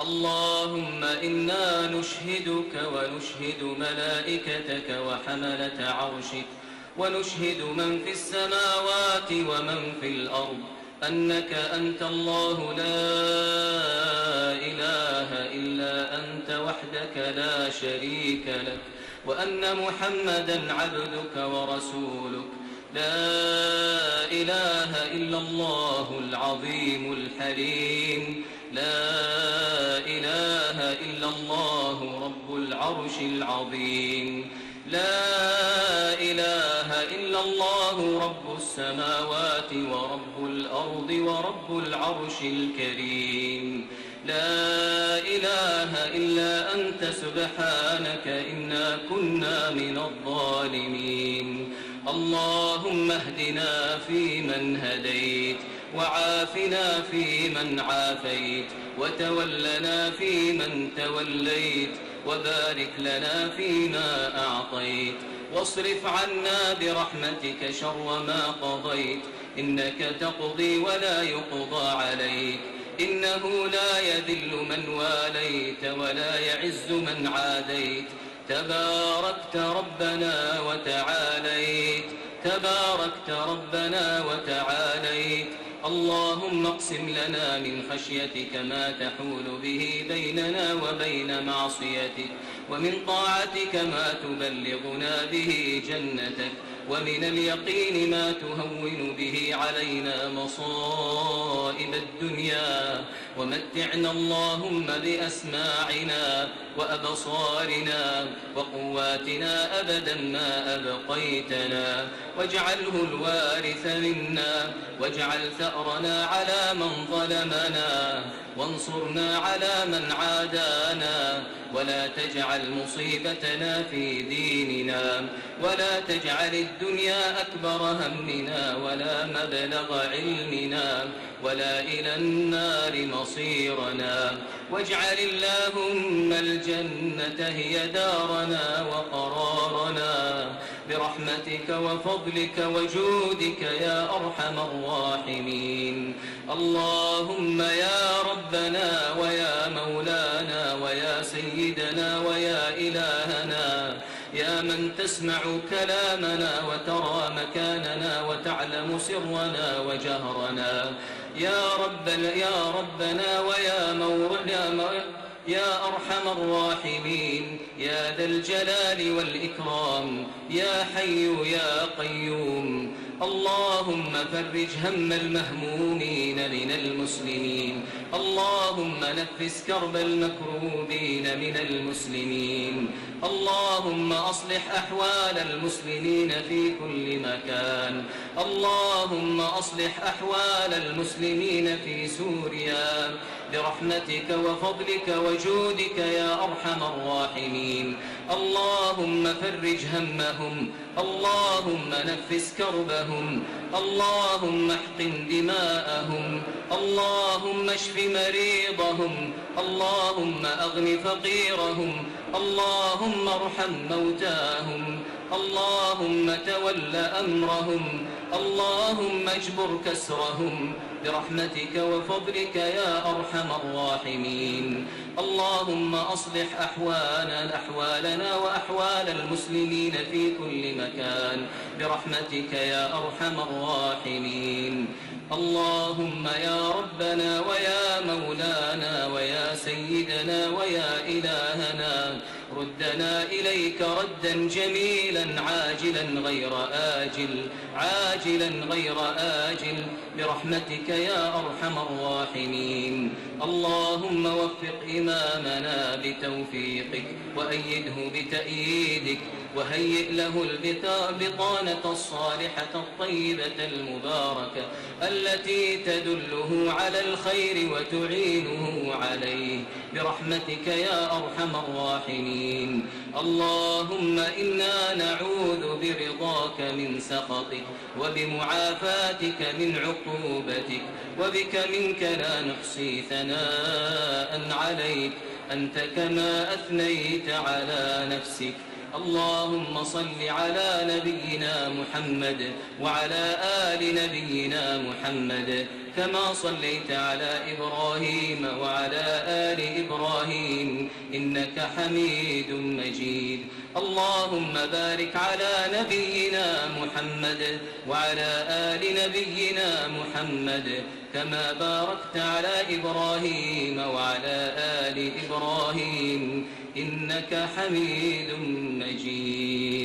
اللهم إنا نشهدك ونشهد ملائكتك وحملة عرشك ونشهد من في السماوات ومن في الأرض أنك أنت الله لا إله إلا أنت وحدك لا شريك لك وأن محمدا عبدك ورسولك لا إله إلا الله العظيم الحليم لا إله الله رب العرش العظيم. لا إله إلا الله رب السماوات ورب الأرض ورب العرش الكريم. لا إله إلا أنت سبحانك إنا كنا من الظالمين. اللهم اهدنا فيمن هديت وعافنا فيمن عافيت وتولنا فيمن توليت وبارك لنا فيما أعطيت. واصرف عنا برحمتك شر ما قضيت إنك تقضي ولا يقضى عليك. إنه لا يذل من واليت ولا يعز من عاديت. تباركت ربنا وتعاليت تباركت ربنا وتعاليت. اللهم اقسم لنا من خشيتك ما تحول به بيننا وبين معصيتك ومن طاعتك ما تبلغنا به جنتك ومن اليقين ما تهون به علينا مصائب الدنيا. ومتعنا اللهم بأسماعنا وأبصارنا وقواتنا أبدا ما أبقيتنا. واجعله الوارث منا واجعل ثأرنا على من ظلمنا وانصرنا على من عادانا. ولا تجعل مصيبتنا في ديننا ولا تجعل الدنيا أكبر همنا ولا مبلغ علمنا ولا إلى النار مصيرنا. واجعل اللهم الجنة هي دارنا وقرارنا. برحمتك وفضلك وجودك يا أرحم الراحمين. اللهم يا ربنا ويا مولانا ويا سيدنا ويا إلهنا يا من تسمع كلامنا وترى مكاننا وتعلم سرنا وجهرنا. يا رب يا ربنا ويا مولانا يا أرحم الراحمين. يا ذا الجلال والإكرام. يا حي يا قيوم. اللهم فرج هم المهمومين من المسلمين. اللهم نفس كرب المكروبين من المسلمين. اللهم أصلح أحوال المسلمين في كل مكان. اللهم أصلح أحوال المسلمين في سوريا. برحمتك وفضلك وجودك يا أرحم الراحمين. اللهم فرج همهم اللهم نفس كربهم اللهم احقن دماءهم اللهم اشف مريضهم اللهم أغن فقيرهم اللهم ارحم موتاهم. اللهم تول أمرهم اللهم اجبر كسرهم برحمتك وفضلك يا أرحم الراحمين. اللهم أصلح أحوالنا أحوالنا وأحوال المسلمين في كل مكان برحمتك يا أرحم الراحمين. اللهم يا ربنا ويا مولانا ويا سيدنا ويا إلهنا ردنا إليك ردا جميلا عاجلا غير آجل عاجلا غير آجل برحمتك يا أرحم الراحمين. اللهم وفق إمامنا بتوفيقك وأيده بتأييدك وهيئ له البطانة الصالحة الطيبة المباركة التي تدله على الخير وتعينه عليه. برحمتك يا أرحم الراحمين. اللهم إنا نعوذ برضاك من سخطك وبمعافاتك من عقوبتك وبك منك لا نحصي ثناء عليك. أنت كما أثنيت على نفسك. اللهم صل على نبينا محمد وعلى آل نبينا محمد كما صليت على إبراهيم وعلى آل إبراهيم إنك حميد مجيد. اللهم بارك على نبينا محمد وعلى آل نبينا محمد كما باركت على إبراهيم وعلى آل إبراهيم إنك حميد مجيد.